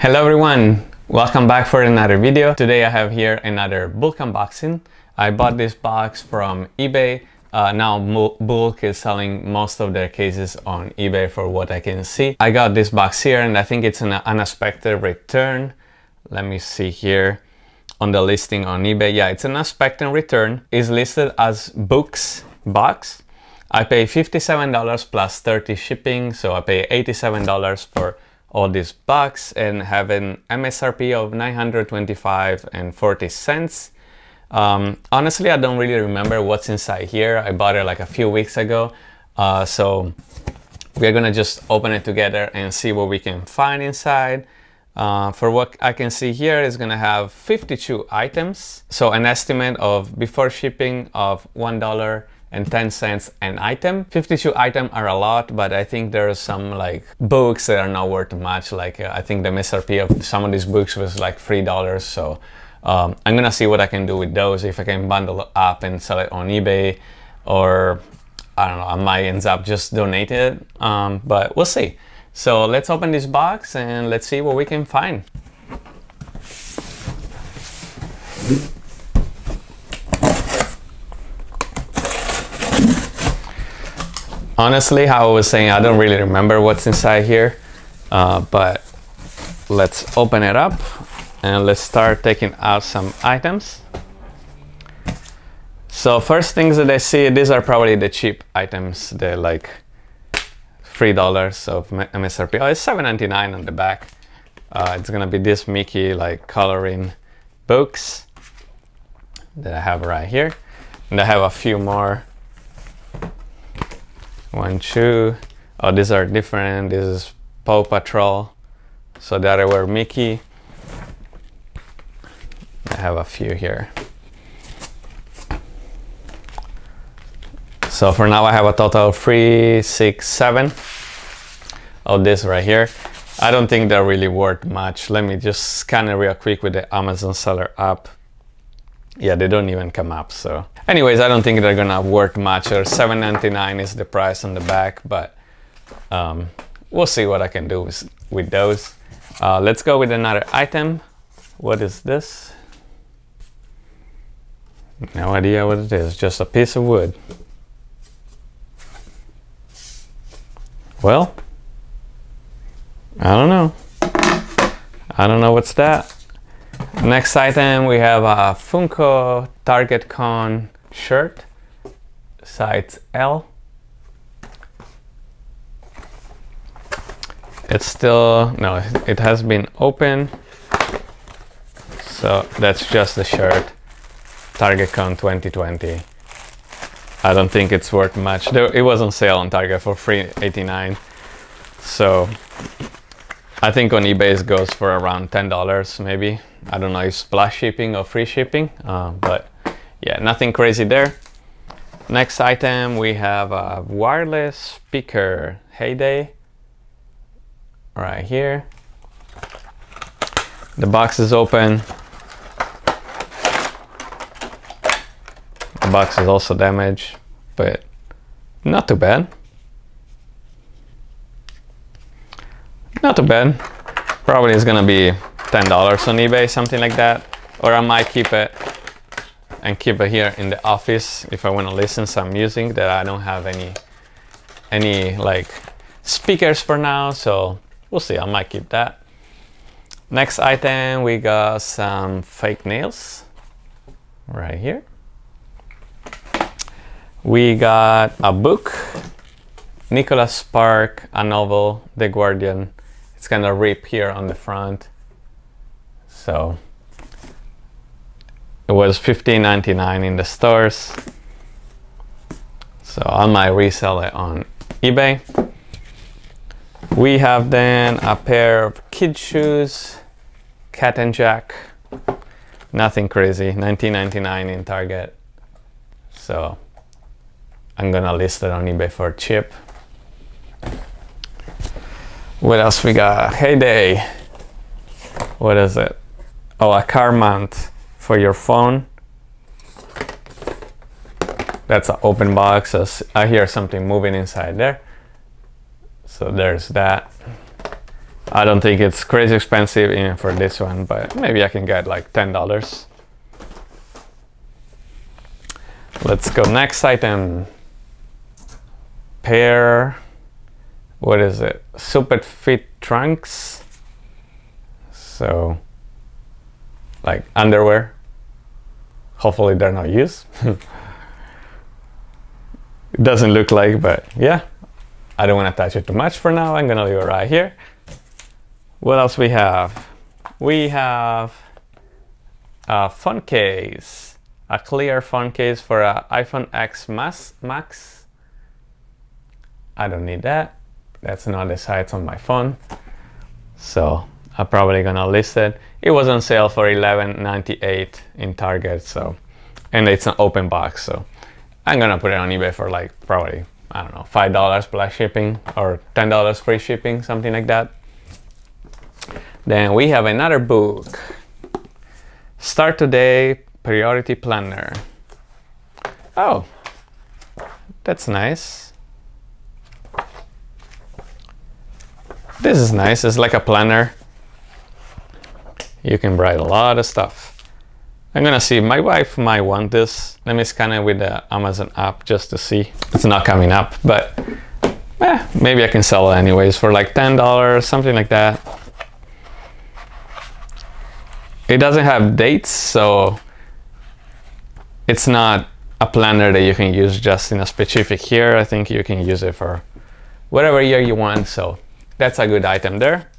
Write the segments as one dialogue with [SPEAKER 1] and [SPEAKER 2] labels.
[SPEAKER 1] Hello everyone, welcome back for another video. Today I have here another Bulq unboxing. I bought this box from eBay. Uh, now Bulq is selling most of their cases on eBay for what I can see. I got this box here and I think it's an unexpected return. Let me see here on the listing on eBay. Yeah, it's an unexpected return. It's listed as books box. I pay $57 plus 30 shipping, so I pay $87 for all these bucks and have an MSRP of 925 and 40 cents. Um, honestly, I don't really remember what's inside here. I bought it like a few weeks ago. Uh, so we're gonna just open it together and see what we can find inside. Uh, for what I can see here is gonna have 52 items. So an estimate of before shipping of $1 and 10 cents an item. 52 items are a lot, but I think there are some like books that are not worth much. Like uh, I think the MSRP of some of these books was like $3. So um, I'm gonna see what I can do with those. If I can bundle up and sell it on eBay or I don't know, I might end up just donate it, um, but we'll see. So let's open this box and let's see what we can find. Honestly, how I was saying, I don't really remember what's inside here, uh, but let's open it up and let's start taking out some items. So first things that I see, these are probably the cheap items. They're like $3 of MSRP. Oh, it's $7.99 on the back. Uh, it's gonna be this Mickey like coloring books that I have right here. And I have a few more one, two. Oh, these are different. This is Paw Patrol. So that I wear Mickey. I have a few here. So for now I have a total of three, six, seven of this right here. I don't think they're really worth much. Let me just scan it real quick with the Amazon seller app. Yeah, they don't even come up, so Anyways, I don't think they're gonna work much. Or 7.99 is the price on the back, but um, we'll see what I can do with, with those. Uh, let's go with another item. What is this? No idea what it is, just a piece of wood. Well, I don't know. I don't know what's that. Next item, we have a Funko Target Con shirt, size L. It's still, no, it has been open. So that's just the shirt, TargetCon 2020. I don't think it's worth much. It was on sale on Target for 3.89. So I think on eBay it goes for around $10 maybe. I don't know if it's plus shipping or free shipping, uh, but yeah, nothing crazy there. Next item, we have a wireless speaker Heyday right here. The box is open. The box is also damaged, but not too bad. Not too bad. Probably is gonna be $10 on eBay, something like that. Or I might keep it and keep it here in the office if I want to listen some music that I don't have any any like speakers for now. So we'll see. I might keep that. Next item we got some fake nails right here. We got a book. Nicholas Spark a novel The Guardian it's gonna rip here on the front so it was $15.99 in the stores. So I might resell it on eBay. We have then a pair of kid shoes, Cat and Jack. Nothing crazy, $19.99 in Target. So I'm gonna list it on eBay for cheap. What else we got? Heyday. What is it? Oh, a car mount for your phone. That's an open box. I hear something moving inside there. So there's that. I don't think it's crazy expensive even for this one, but maybe I can get like $10. Let's go next item. Pair, what is it? Super fit trunks. So, like underwear. Hopefully they're not used. it doesn't look like, but yeah. I don't want to touch it too much for now. I'm gonna leave it right here. What else we have? We have a phone case, a clear phone case for an iPhone X Max. I don't need that. That's another site on my phone. So I'm probably gonna list it. It was on sale for $11.98 in Target, so and it's an open box, so I'm gonna put it on eBay for like probably I don't know five dollars plus shipping or ten dollars free shipping, something like that. Then we have another book. Start Today Priority Planner. Oh, that's nice. This is nice. It's like a planner. You can write a lot of stuff. I'm gonna see, my wife might want this. Let me scan it with the Amazon app just to see. It's not coming up, but eh, maybe I can sell it anyways for like $10, something like that. It doesn't have dates, so it's not a planner that you can use just in a specific year. I think you can use it for whatever year you want. So that's a good item there.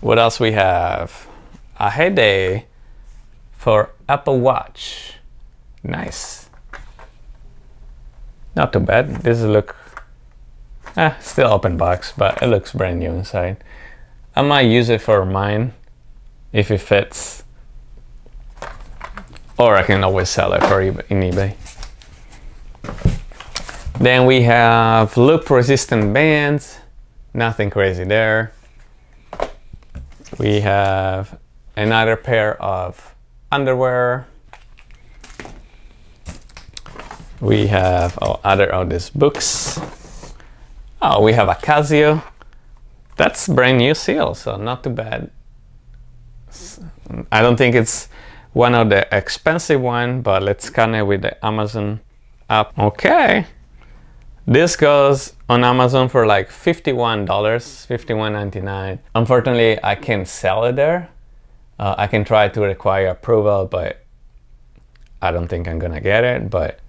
[SPEAKER 1] What else we have? A heyday for Apple Watch. Nice. Not too bad. This look, eh, still open box, but it looks brand new inside. I might use it for mine if it fits. Or I can always sell it for eBay, in eBay. Then we have loop resistant bands. Nothing crazy there. We have another pair of underwear. We have oh, other of these books. Oh, we have a Casio. That's brand new seal, so not too bad. I don't think it's one of the expensive one, but let's scan it with the Amazon app. Okay. This goes on Amazon for like $51, $51.99. Unfortunately, I can't sell it there. Uh, I can try to require approval, but I don't think I'm gonna get it, but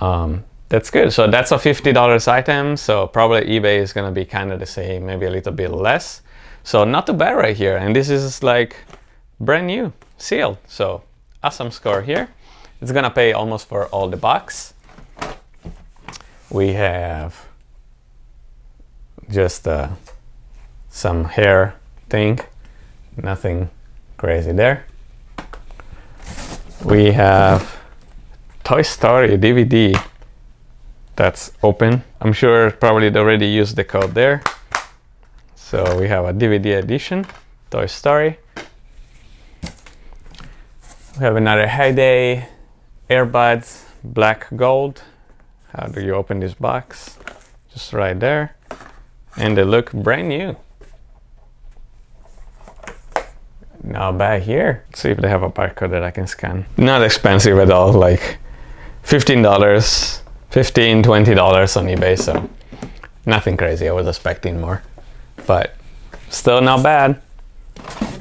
[SPEAKER 1] um, that's good. So that's a $50 item. So probably eBay is gonna be kind of the same, maybe a little bit less. So not too bad right here. And this is like brand new, sealed. So awesome score here. It's gonna pay almost for all the box. We have just uh, some hair thing, nothing crazy there. We have Toy Story DVD that's open. I'm sure probably they already used the code there. So we have a DVD edition, Toy Story. We have another Heyday earbuds, black gold. How do you open this box? Just right there. And they look brand new. Now back here, Let's see if they have a barcode that I can scan. Not expensive at all, like $15, $15, $20 on eBay, so nothing crazy. I was expecting more, but still not bad.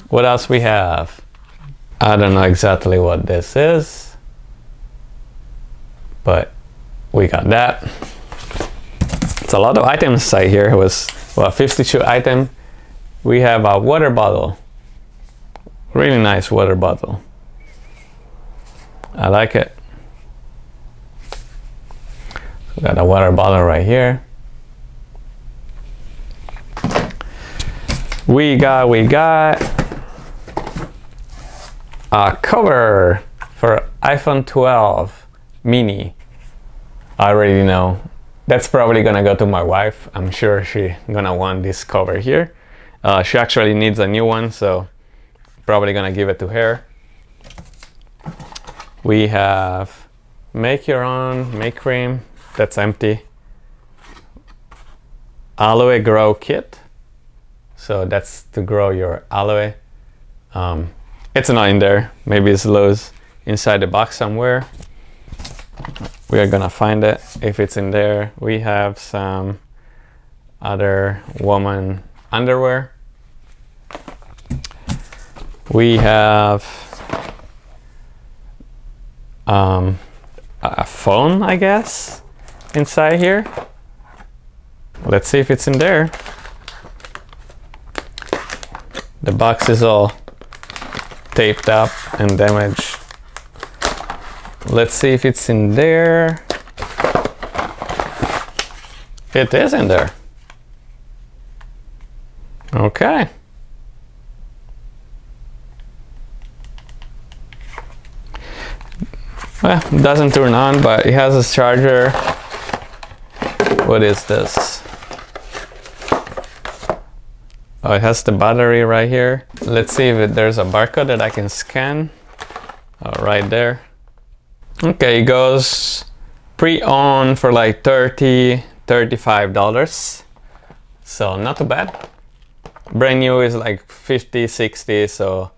[SPEAKER 1] What else we have? I don't know exactly what this is, but we got that. It's a lot of items inside here. It was well, 52 item. We have a water bottle. Really nice water bottle. I like it. We got a water bottle right here. We got, we got a cover for iPhone 12 mini. I already know. That's probably gonna go to my wife. I'm sure she gonna want this cover here. Uh, she actually needs a new one, so probably gonna give it to her. We have make your own make cream. That's empty. Aloe Grow Kit. So that's to grow your aloe. Um, it's not in there. Maybe it's loose inside the box somewhere. We are gonna find it if it's in there. We have some other woman underwear. We have um, a phone, I guess, inside here. Let's see if it's in there. The box is all taped up and damaged. Let's see if it's in there. It is in there. Okay. Well, it doesn't turn on, but it has a charger. What is this? Oh, it has the battery right here. Let's see if there's a barcode that I can scan. Oh, right there. Okay, it goes pre-owned for like 30 $35. So not too bad. Brand new is like 50 60 so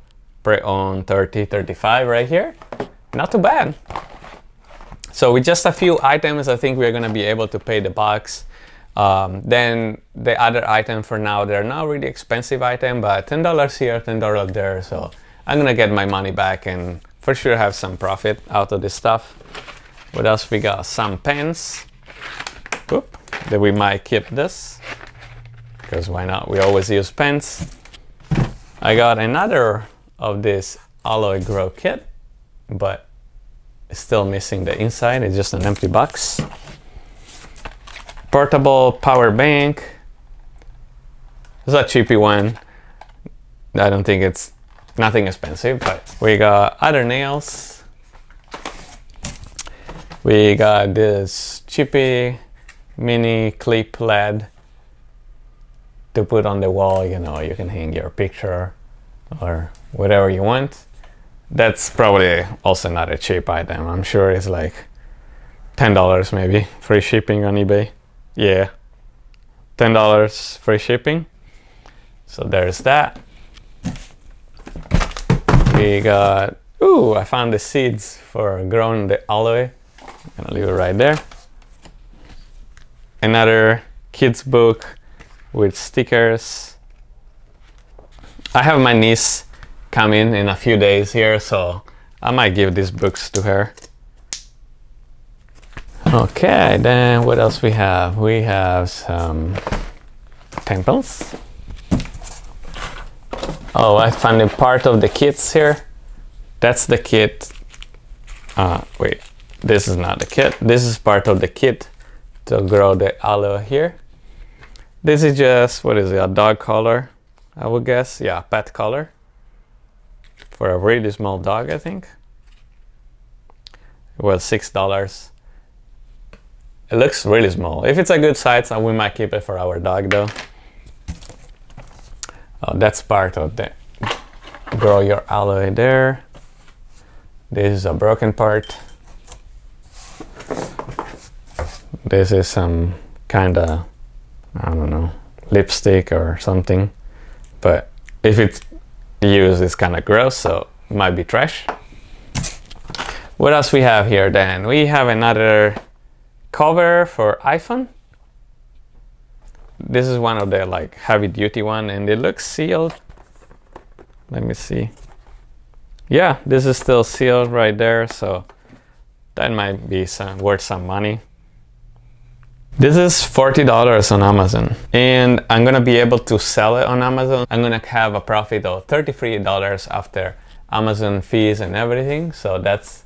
[SPEAKER 1] pre-owned 30 35 right here not too bad. So with just a few items, I think we're gonna be able to pay the box. Um, then the other item for now, they're not really expensive item, but $10 here, $10 there. So I'm gonna get my money back and for sure have some profit out of this stuff. What else we got? Some pens. Oop, that we might keep this because why not? We always use pens. I got another of this aloe grow kit but it's still missing the inside. It's just an empty box. Portable power bank. It's a cheapy one. I don't think it's nothing expensive, but we got other nails. We got this chippy mini clip LED to put on the wall. You know, you can hang your picture or whatever you want that's probably also not a cheap item. I'm sure it's like $10 maybe, free shipping on eBay. Yeah, $10 free shipping. So there's that. We got, ooh, I found the seeds for growing the aloe. I'm gonna leave it right there. Another kid's book with stickers. I have my niece coming in a few days here, so I might give these books to her. Okay, then what else we have? We have some temples. Oh, I found a part of the kits here. That's the kit. Uh, wait, this is not the kit. This is part of the kit to grow the aloe here. This is just, what is it, a dog collar, I would guess. Yeah, pet collar for a really small dog, I think. It was six dollars. It looks really small. If it's a good size, we might keep it for our dog though. Oh, that's part of the grow your aloe there. This is a broken part. This is some kind of, I don't know, lipstick or something. But if it's use is kind of gross, so it might be trash. What else we have here then? We have another cover for iPhone. This is one of the like heavy duty one and it looks sealed. Let me see. Yeah, this is still sealed right there, so that might be some, worth some money. This is $40 on Amazon and I'm gonna be able to sell it on Amazon. I'm gonna have a profit of $33 after Amazon fees and everything. So that's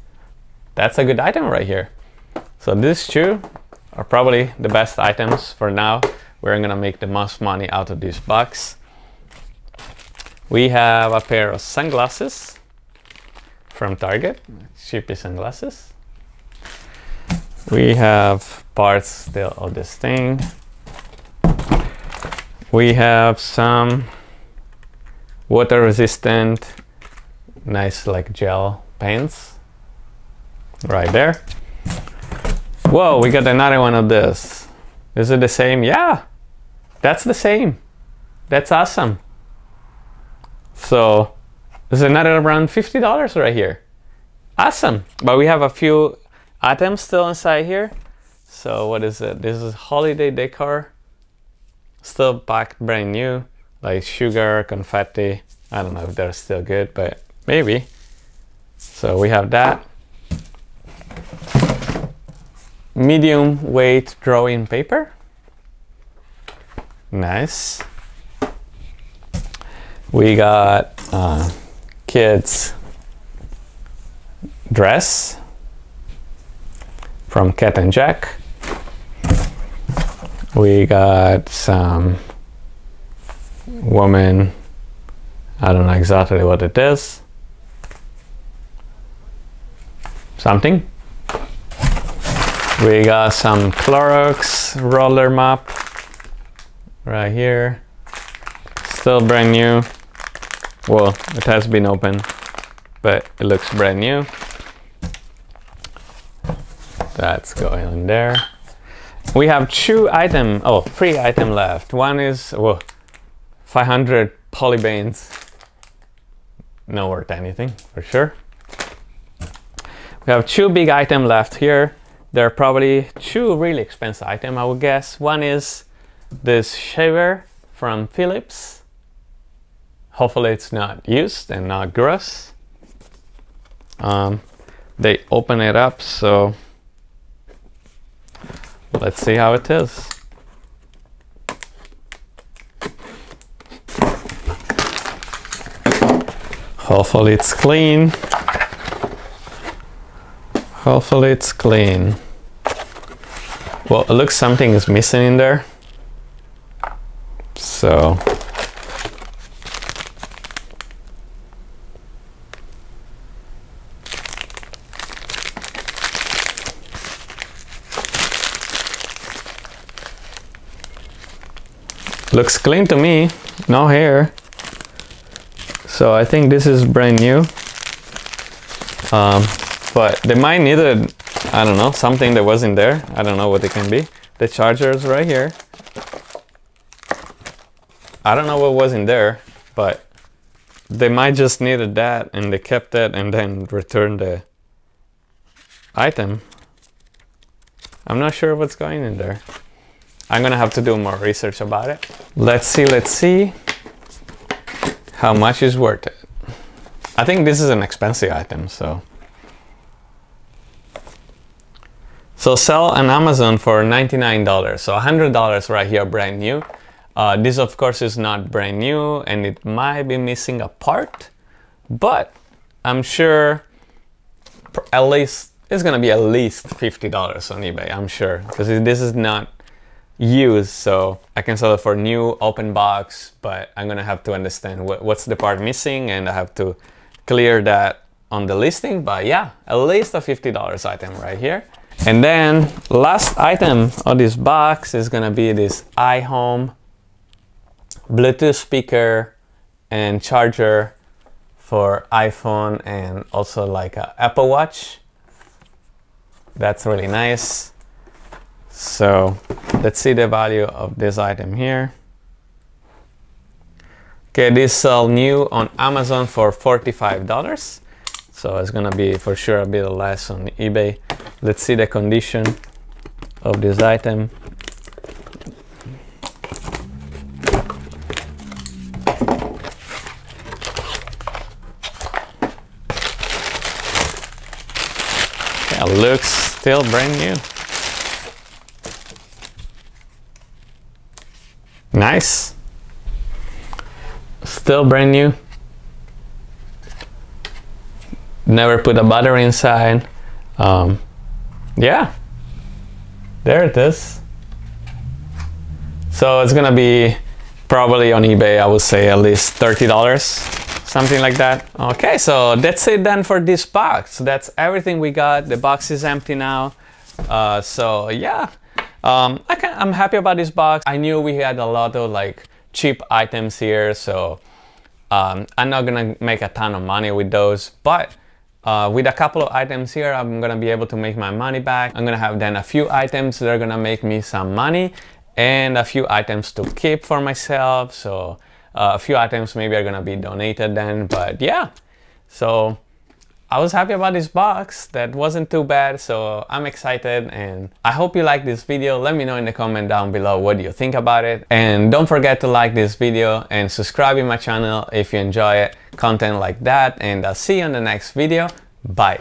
[SPEAKER 1] that's a good item right here. So these two are probably the best items for now. We're gonna make the most money out of this box. We have a pair of sunglasses from Target, cheapy sunglasses. We have parts still of this thing. We have some water resistant, nice like gel pens right there. Whoa, we got another one of this. Is it the same? Yeah, that's the same. That's awesome. So there's another around $50 right here. Awesome. But we have a few items still inside here. So what is it? This is holiday decor. Still packed brand new, like sugar, confetti. I don't know if they're still good, but maybe. So we have that. Medium weight drawing paper. Nice. We got uh, kids dress from Cat and Jack. We got some woman, I don't know exactly what it is. Something. We got some Clorox roller mop right here. Still brand new. Well, it has been open, but it looks brand new. That's going in there. We have two item, oh, three item left. One is, well, 500 polybanes. Not worth anything, for sure. We have two big item left here. There are probably two really expensive item, I would guess. One is this shaver from Philips. Hopefully it's not used and not gross. Um, they open it up, so let's see how it is. Hopefully it's clean. Hopefully it's clean. Well, it looks something is missing in there. So. Looks clean to me. No hair. So I think this is brand new. Um, but they might need a I don't know something that wasn't there. I don't know what it can be. The charger is right here I don't know what was in there but they might just needed that and they kept it and then returned the item I'm not sure what's going in there I'm gonna have to do more research about it. Let's see, let's see how much is worth it. I think this is an expensive item, so. So sell on Amazon for $99, so $100 right here, brand new. Uh, this of course is not brand new and it might be missing a part, but I'm sure at least it's gonna be at least $50 on eBay, I'm sure, because this is not used, so I can sell it for new open box but I'm gonna have to understand what, what's the part missing and I have to clear that on the listing but yeah at least a $50 item right here. And then last item of this box is gonna be this iHome Bluetooth speaker and charger for iPhone and also like a Apple Watch that's really nice so let's see the value of this item here. Okay, this sell new on Amazon for $45. So it's gonna be for sure a bit less on eBay. Let's see the condition of this item. It looks still brand new. Nice. Still brand new. Never put a battery inside. Um, yeah, there it is. So it's gonna be probably on eBay, I would say at least $30, something like that. Okay, so that's it then for this box. That's everything we got. The box is empty now. Uh, so yeah, um, I can, I'm happy about this box. I knew we had a lot of like cheap items here, so um, I'm not gonna make a ton of money with those, but uh, with a couple of items here, I'm gonna be able to make my money back. I'm gonna have then a few items that are gonna make me some money and a few items to keep for myself. So Uh, a few items maybe are gonna be donated then, but yeah. So I was happy about this box. That wasn't too bad, so I'm excited and I hope you like this video. Let me know in the comment down below what you think about it. And don't forget to like this video and subscribe in my channel if you enjoy it, content like that. And I'll see you in the next video. Bye.